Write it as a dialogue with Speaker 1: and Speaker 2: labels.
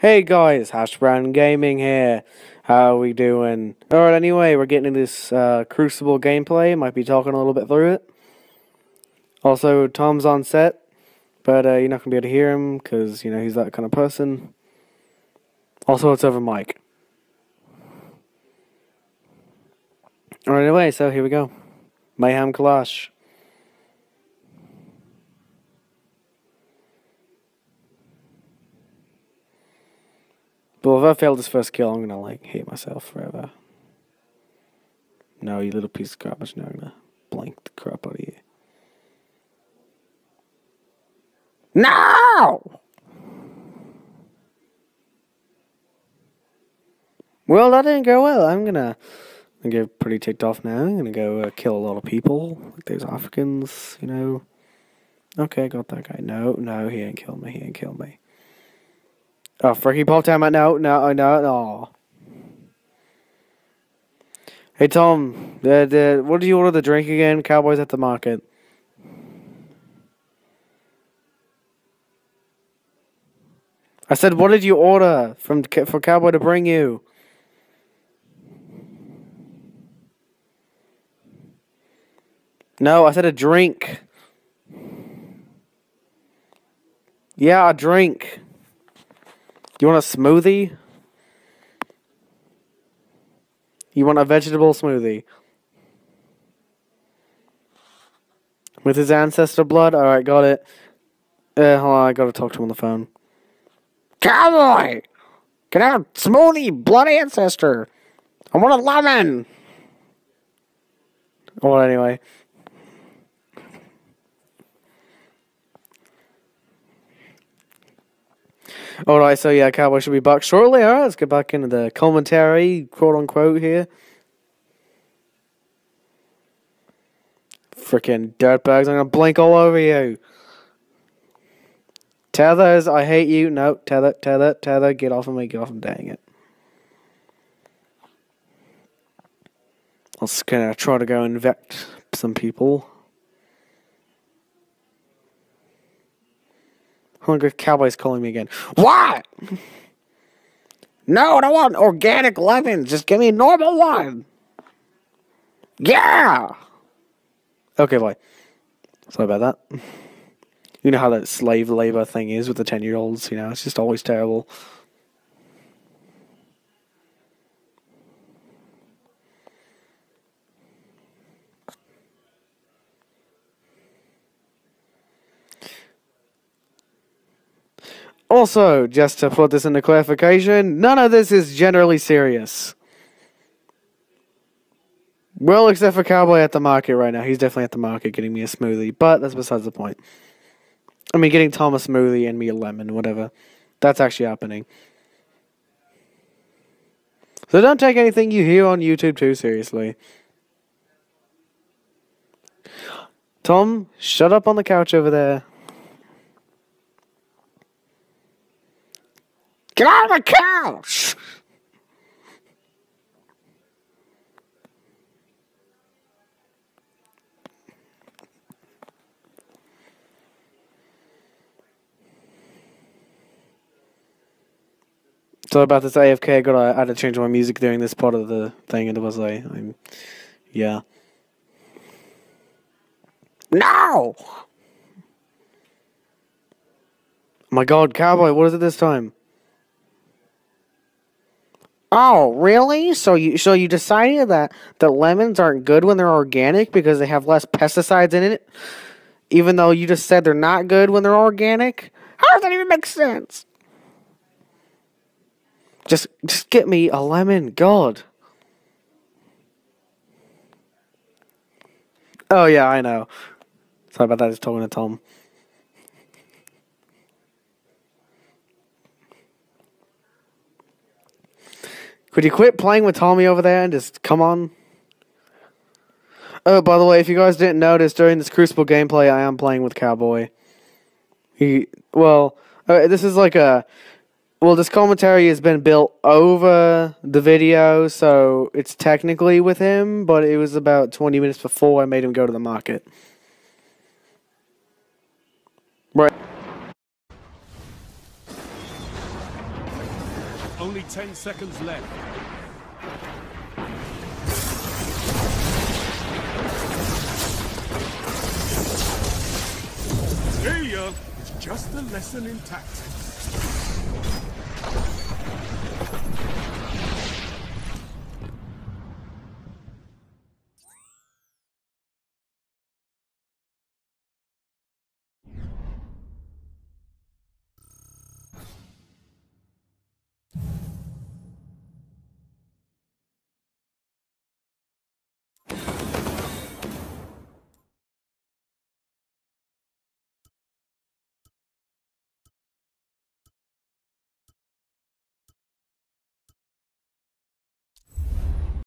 Speaker 1: Hey guys, Hashbrown Gaming here. How are we doing? Alright, anyway, we're getting into this uh, Crucible gameplay. Might be talking a little bit through it. Also, Tom's on set, but uh, you're not going to be able to hear him because, you know, he's that kind of person. Also, it's over mic. Alright, anyway, so here we go. Mayhem Clash. But if I fail this first kill, I'm gonna like hate myself forever. No, you little piece of. No, I'm gonna blank the crap out of you. No! Well, that didn't go well. I'm gonna, I'm gonna get pretty ticked off now. I'm gonna go uh, kill a lot of people, like those Africans, you know. Okay, got that guy. No, no, he ain't killed me. He ain't killed me. Oh, freaking pop time! No, no, no, no. Hey Tom, the, the, what did you order the drink again? Kowboys at the market. I said, what did you order from for Kowboy to bring you? No, I said a drink. Yeah, a drink. You want a smoothie? You want a vegetable smoothie? With his ancestor blood? Alright, got it. Uh, hold on, I gotta talk to him on the phone. Kowboy! I have smoothie, blood ancestor? I want a lemon! Well, anyway. Alright, so yeah, Kowboy should be back shortly. Alright, let's get back into the commentary, quote unquote, here. Freaking dirtbags, I'm gonna blink all over you. Tethers, I hate you. No, tether, tether, tether, get off of me, get off of me, dang it. Let's gonna try to go and infect some people. Hungry Kowboy's calling me again. What? No, I don't want organic lemons. Just give me a normal one. Yeah. Okay, boy. Sorry about that. You know how that slave labor thing is with the 10 year olds, you know, it's just always terrible. Also, just to put this into clarification, none of this is generally serious. Well, except for Kowboy at the market right now. He's definitely at the market getting me a smoothie, but that's besides the point. I mean, getting Tom a smoothie and me a lemon, whatever. That's actually happening. So don't take anything you hear on YouTube too seriously. Tom, shut up on the couch over there. Get out of the couch! So about this AFK, I got I had to change my music during this part of the thing, and it was like, I'm, yeah. No! My God, kowboy! What is it this time? Oh, really? So you so you decided that the lemons aren't good when they're organic because they have less pesticides in it, even though you just said they're not good when they're organic? How does that even make sense? Just just get me a lemon, God. Oh yeah, I know. Sorry about that. I was talking to Tom. Could you quit playing with Tommy over there and just come on? Oh, by the way, if you guys didn't notice, during this Crucible gameplay, I am playing with Kowboy. He, well, uh, this is like a, well, this commentary has been built over the video, so it's technically with him, but it was about 20 minutes before I made him go to the market.
Speaker 2: 10 seconds left. Failure is just a lesson in tactics.